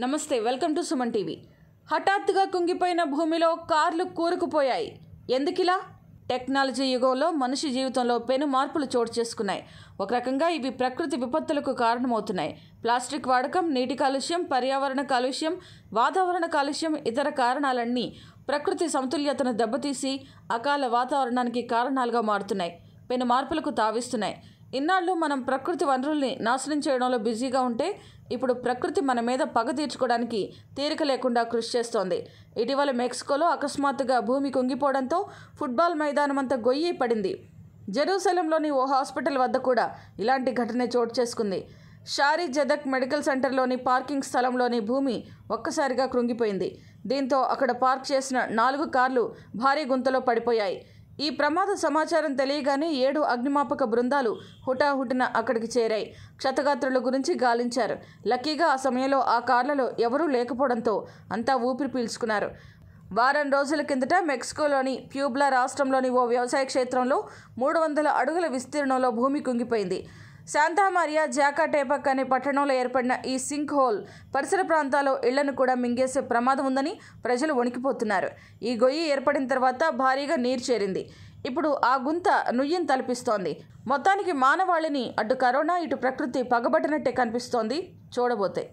నమస్తే welcome to Suman TV. హఠాత్తుగా కుంగిపోయిన భూమిలో కార్లు కూరుకుపోయాయి. ఎందుకిలా? టెక్నాలజీ యుగంలో మనిషి జీవితంలో పెను మార్పులు చోటు చేసుకున్నాయి. ఒక రకంగా ఇవి ప్రకృతి విపత్తులకు కారణమవుతున్నాయి. ప్లాస్టిక్ వాడకం నీటి కాలుష్యం పర్యావరణ కాలుష్యం వాతావరణ కాలుష్యం ఇతర కారణాలన్నీ ప్రకృతి సమతుల్యతను దెబ్బతీసి అకాల వాతావరణానికి కారణాలుగా మారుతున్నాయి. పెను మార్పులకు తావిస్తున్నాయి. ఇన్నాళ్ళు మనం ప్రకృతి వనరుల్ని నాశనం చేయడంలో బిజీగా ఉంటే ఇప్పుడు ప్రకృతి మన మీద పగ తీర్చుకోవడానికి తీరిక లేకుండా కృషి చేస్తోంది. ఇటీవల మెక్సికోలో అకస్మాత్తుగా భూమి కుంగిపోవడంతో ఫుట్బాల్ మైదానం అంతా గొయ్యి పడింది. జెరూసలంలోని ఓ హాస్పిటల్ వద్ద కూడా ఇలాంటి ఘటన చోటు చేసుకుంది. షారీ జదక్ మెడికల్ సెంటర్లోని పార్కింగ్ స్థలంలోని భూమి ఒక్కసారిగా కృంగిపోయింది. దీంతో అక్కడ పార్క్ చేసిన నాలుగు కార్లు భారీ గుంతలో పడిపోయాయి. ఈ ప్రమాద సమాచారం తెలియగానే ఏడు అగ్నిమాపక బృందాలు హుటాహుటిన అక్కడికి చేరాయి. క్షతగాత్రుల గురించి గాలించారు. లక్కీగా ఆ సమయంలో ఆ కార్లలో ఎవరూ లేకపోవడంతో అంతా ఊపిరి పీల్చుకున్నారు. వారం రోజుల కిందట మెక్సికోలోని ప్యూబ్లా రాష్ట్రంలోని ఓ వ్యవసాయ క్షేత్రంలో మూడు వందల అడుగుల విస్తీర్ణంలో భూమి కుంగిపోయింది. శాంతామారియా జాకాటేపక్ అనే పట్టణంలో ఏర్పడిన ఈ సింక్ హోల్ పరిసర ప్రాంతాల్లో ఇళ్ళను కూడా మింగేసే ప్రమాదం ఉందని ప్రజలు వణికిపోతున్నారు. ఈ గొయ్యి ఏర్పడిన తర్వాత భారీగా నీరు చేరింది. ఇప్పుడు ఆ గుంత నుయ్యం తలపిస్తోంది. మొత్తానికి మానవాళిని అటు కరోనా ఇటు ప్రకృతి పగబట్టినట్టే కనిపిస్తోంది. చూడబోతే